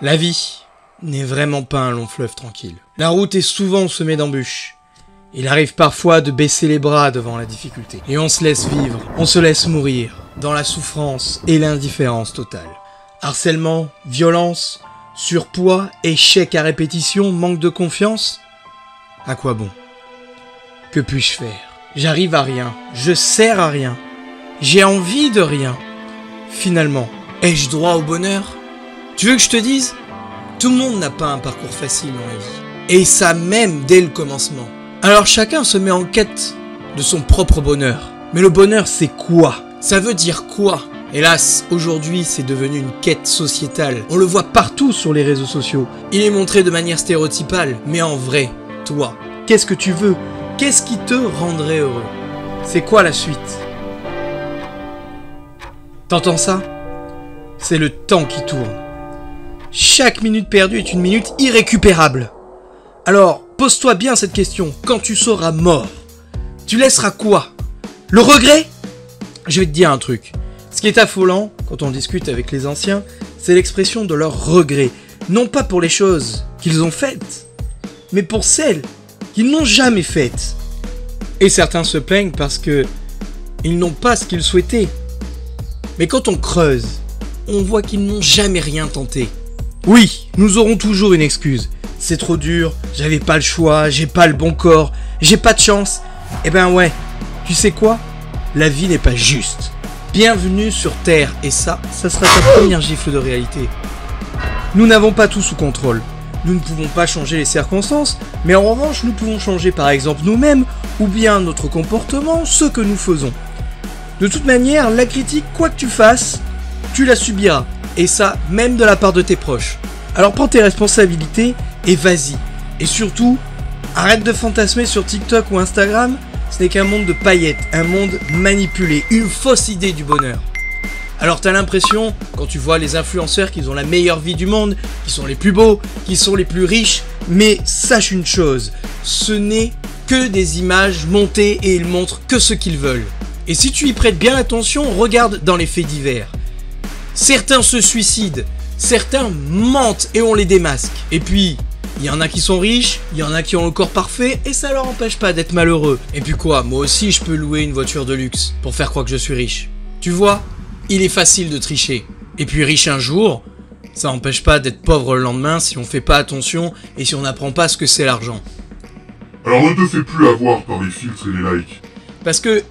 La vie n'est vraiment pas un long fleuve tranquille. La route est souvent semée d'embûches. Il arrive parfois de baisser les bras devant la difficulté. Et on se laisse vivre, on se laisse mourir, dans la souffrance et l'indifférence totale. Harcèlement, violence, surpoids, échec à répétition, manque de confiance. À quoi bon? Que puis-je faire? J'arrive à rien, je sers à rien, j'ai envie de rien. Finalement, ai-je droit au bonheur? Tu veux que je te dise? Tout le monde n'a pas un parcours facile dans la vie. Et ça même dès le commencement. Alors chacun se met en quête de son propre bonheur. Mais le bonheur, c'est quoi? Ça veut dire quoi? Hélas, aujourd'hui, c'est devenu une quête sociétale. On le voit partout sur les réseaux sociaux. Il est montré de manière stéréotypale, mais en vrai, toi, qu'est-ce que tu veux? Qu'est-ce qui te rendrait heureux? C'est quoi la suite? T'entends ça? C'est le temps qui tourne. Chaque minute perdue est une minute irrécupérable. Alors, pose-toi bien cette question. Quand tu seras mort, tu laisseras quoi? Le regret? Je vais te dire un truc. Ce qui est affolant, quand on discute avec les anciens, c'est l'expression de leur regret. Non pas pour les choses qu'ils ont faites, mais pour celles qu'ils n'ont jamais faites. Et certains se plaignent parce que ils n'ont pas ce qu'ils souhaitaient. Mais quand on creuse, on voit qu'ils n'ont jamais rien tenté. Oui, nous aurons toujours une excuse. C'est trop dur, j'avais pas le choix, j'ai pas le bon corps, j'ai pas de chance. Eh ben ouais, tu sais quoi? La vie n'est pas juste. Bienvenue sur Terre, et ça, ça sera ta première gifle de réalité. Nous n'avons pas tout sous contrôle. Nous ne pouvons pas changer les circonstances, mais en revanche, nous pouvons changer par exemple nous-mêmes, ou bien notre comportement, ce que nous faisons. De toute manière, la critique, quoi que tu fasses, tu la subiras. Et ça, même de la part de tes proches. Alors prends tes responsabilités et vas-y. Et surtout, arrête de fantasmer sur TikTok ou Instagram. Ce n'est qu'un monde de paillettes, un monde manipulé, une fausse idée du bonheur. Alors t'as l'impression, quand tu vois les influenceurs qui ont la meilleure vie du monde, qui sont les plus beaux, qui sont les plus riches, mais sache une chose, ce n'est que des images montées et ils montrent que ce qu'ils veulent. Et si tu y prêtes bien attention, regarde dans les faits divers. Certains se suicident, certains mentent et on les démasque. Et puis, il y en a qui sont riches, il y en a qui ont le corps parfait et ça leur empêche pas d'être malheureux. Et puis quoi, moi aussi je peux louer une voiture de luxe pour faire croire que je suis riche. Tu vois, il est facile de tricher. Et puis riche un jour, ça n'empêche pas d'être pauvre le lendemain si on fait pas attention et si on n'apprend pas ce que c'est l'argent. Alors ne te fais plus avoir par les filtres et les likes. Parce que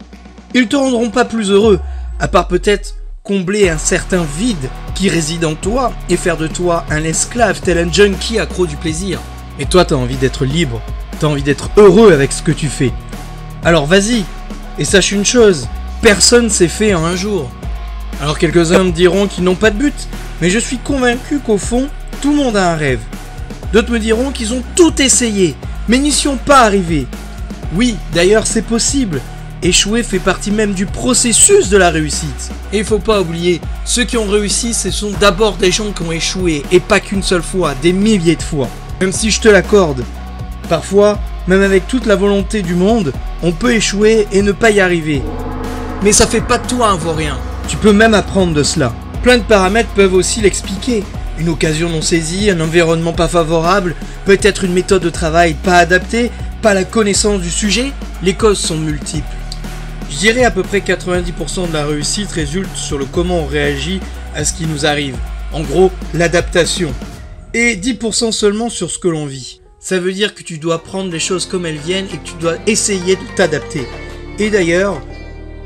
ils te rendront pas plus heureux, à part peut-être combler un certain vide qui réside en toi et faire de toi un esclave tel un junkie accro du plaisir. Et toi, t'as envie d'être libre, t'as envie d'être heureux avec ce que tu fais. Alors vas-y, et sache une chose, personne s'est fait en un jour. Alors quelques-uns me diront qu'ils n'ont pas de but, mais je suis convaincu qu'au fond, tout le monde a un rêve. D'autres me diront qu'ils ont tout essayé, mais n'y sont pas arrivés. Oui, d'ailleurs c'est possible, Échouer fait partie même du processus de la réussite. Et il faut pas oublier, ceux qui ont réussi, ce sont d'abord des gens qui ont échoué, et pas qu'une seule fois, des milliers de fois. Même si je te l'accorde. Parfois, même avec toute la volonté du monde, on peut échouer et ne pas y arriver. Mais ça fait pas de toi un vaurien. Tu peux même apprendre de cela. Plein de paramètres peuvent aussi l'expliquer. Une occasion non saisie, un environnement pas favorable, peut-être une méthode de travail pas adaptée, pas la connaissance du sujet. Les causes sont multiples. Je dirais à peu près 90% de la réussite résulte sur le comment on réagit à ce qui nous arrive. En gros, l'adaptation. Et 10% seulement sur ce que l'on vit. Ça veut dire que tu dois prendre les choses comme elles viennent et que tu dois essayer de t'adapter. Et d'ailleurs,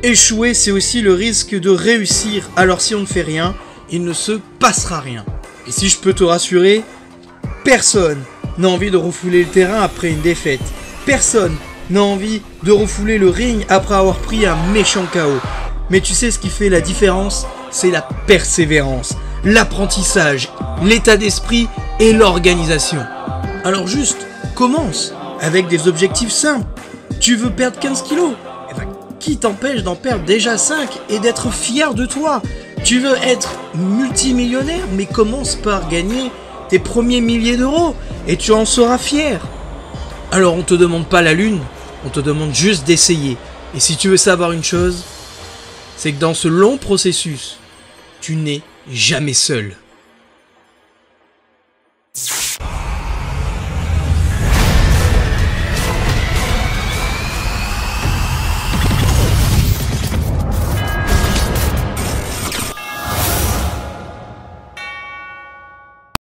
échouer, c'est aussi le risque de réussir. Alors si on ne fait rien, il ne se passera rien. Et si je peux te rassurer, personne n'a envie de refouler le terrain après une défaite. Personne n'a envie de refouler le ring après avoir pris un méchant chaos. Mais tu sais ce qui fait la différence? C'est la persévérance, l'apprentissage, l'état d'esprit et l'organisation. Alors juste, commence avec des objectifs simples. Tu veux perdre 15 kilos? Eh ben, Qui t'empêche d'en perdre déjà 5 et d'être fier de toi? Tu veux être multimillionnaire? Mais commence par gagner tes premiers milliers d'euros et tu en seras fier. Alors on te demande pas la lune, on te demande juste d'essayer. Et si tu veux savoir une chose, c'est que dans ce long processus, tu n'es jamais seul.